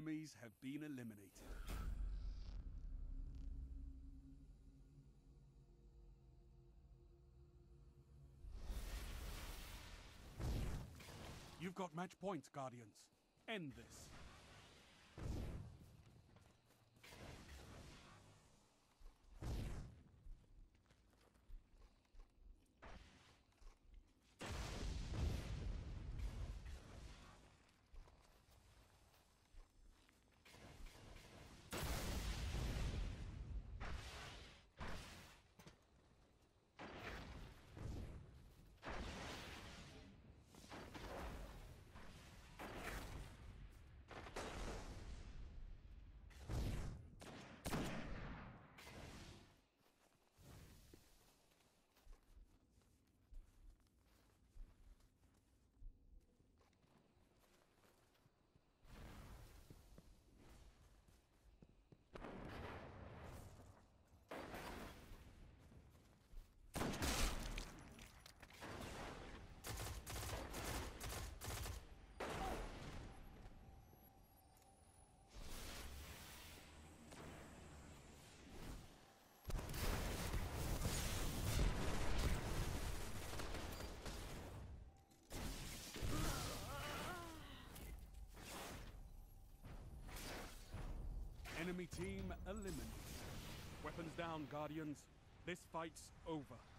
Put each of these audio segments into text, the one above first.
enemies have been eliminated. You've got match points, Guardians. End this. Enemy team eliminated. Weapons down, Guardians. This fight's over.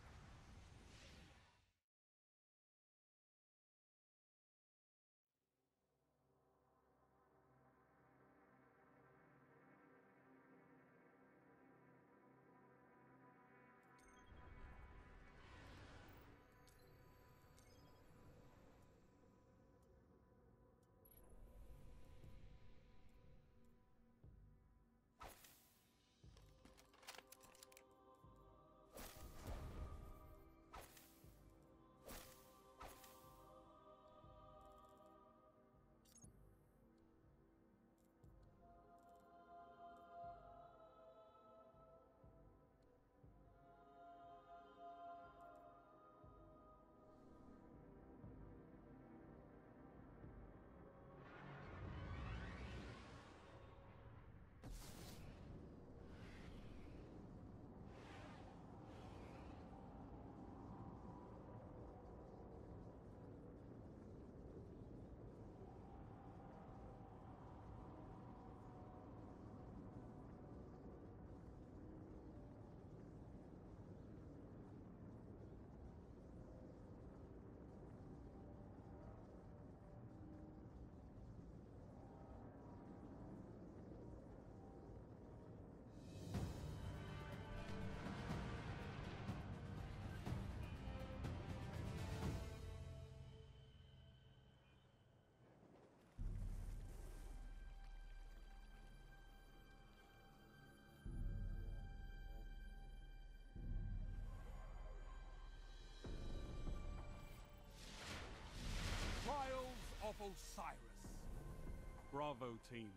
Osiris. Bravo team.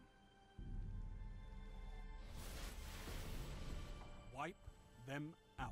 Wipe them out.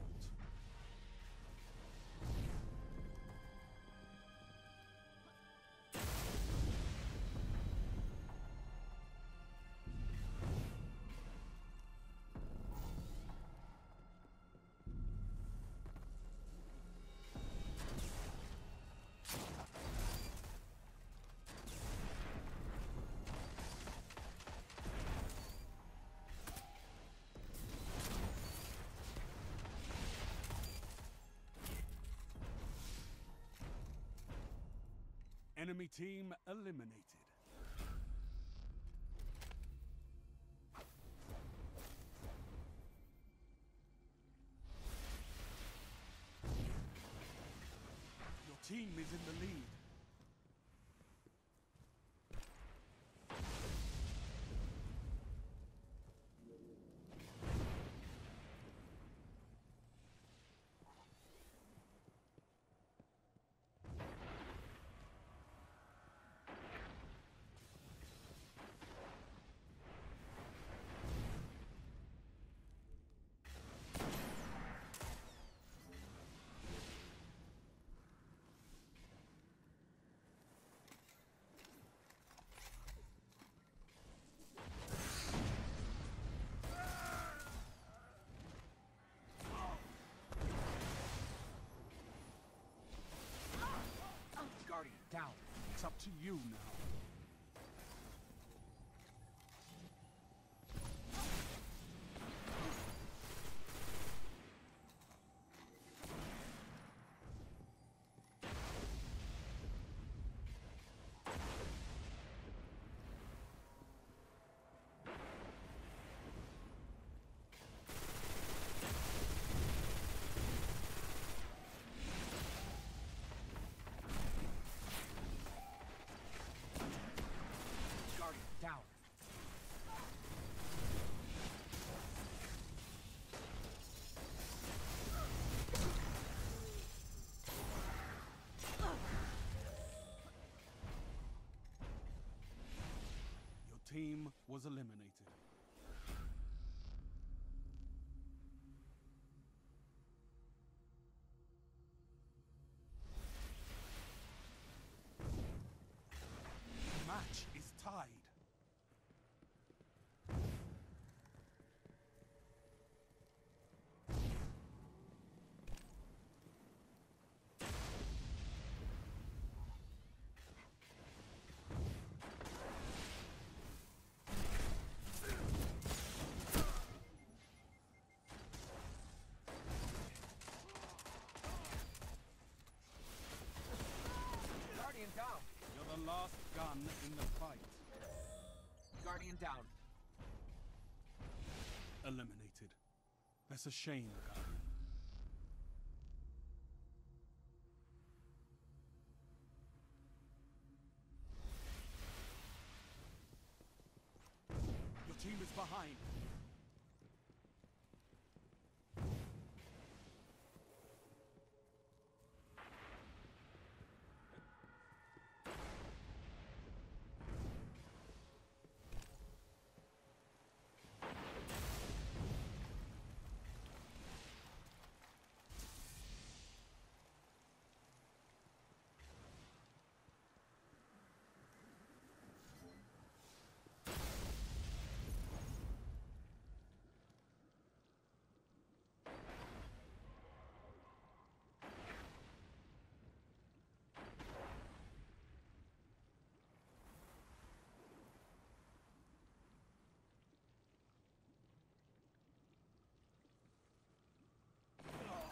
Enemy team eliminated. It's up to you now. Guardian, down. Your team was eliminated. Match is tied. Guardian down. You're the last gun in the fight. Guardian down. Eliminated. That's a shame, Guardian. Your team is behind.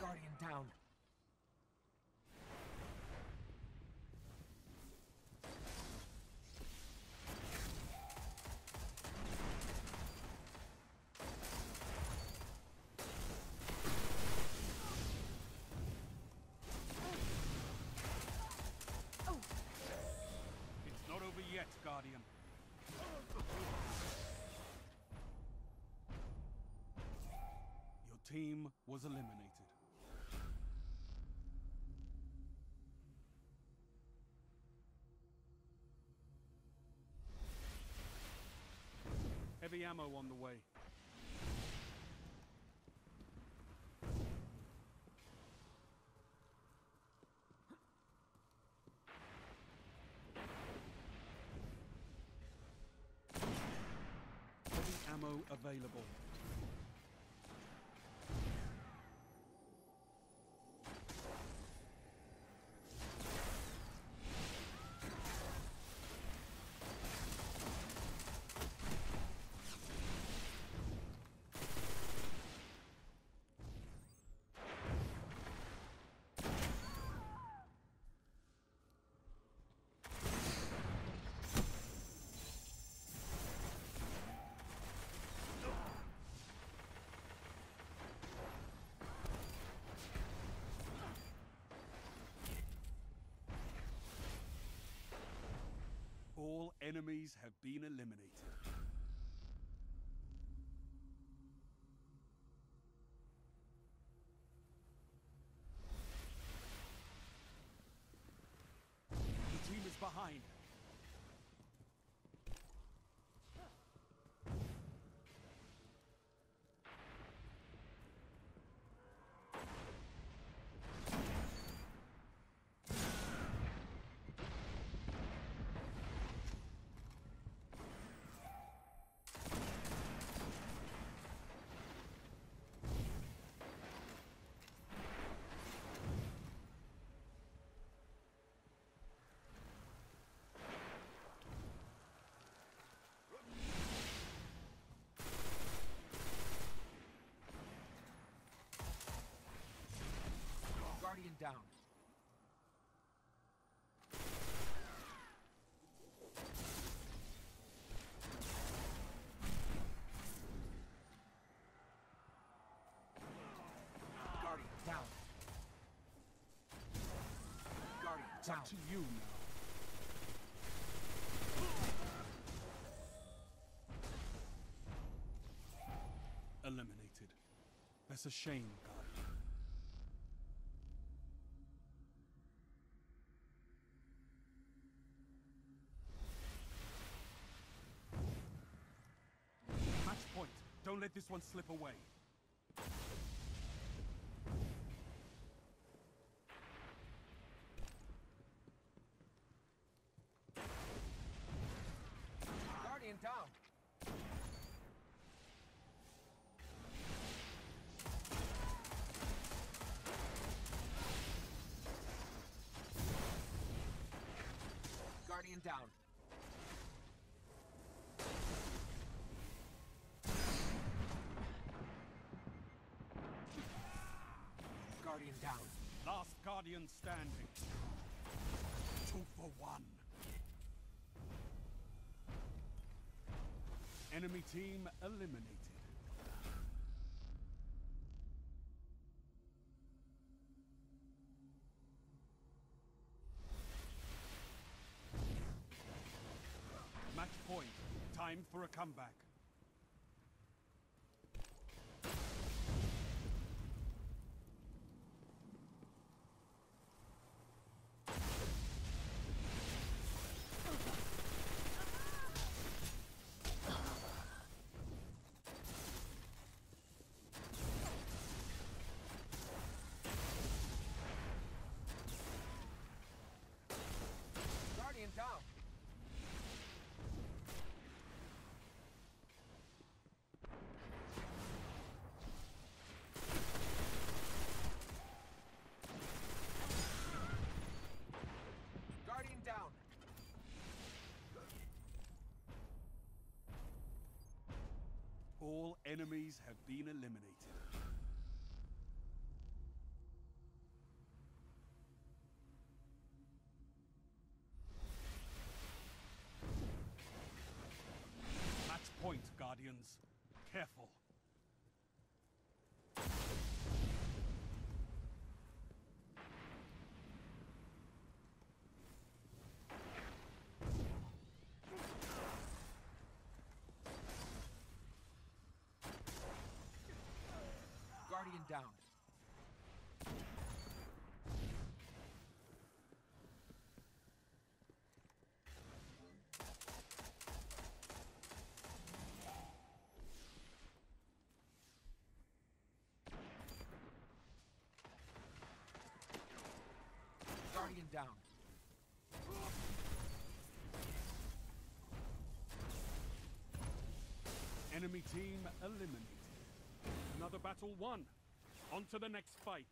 Guardian down. It's not over yet, Guardian. Your team was eliminated. Heavy ammo on the way. Heavy ammo available. Enemies have been eliminated. The team is behind. Guardian down. Guardian down. Guardian It's up to you now. Eliminated. That's a shame, Guardian. Match point. Don't let this one slip away. Guardian down. Guardian down. Guardian down. Last Guardian standing. Two for one. Enemy team eliminated. Match point. Time for a comeback. Guardian down. Guardian down. All enemies have been eliminated. Match point, Guardians. Careful. Guardian down. Guardian down. Enemy team eliminated. Another battle won. On to the next fight.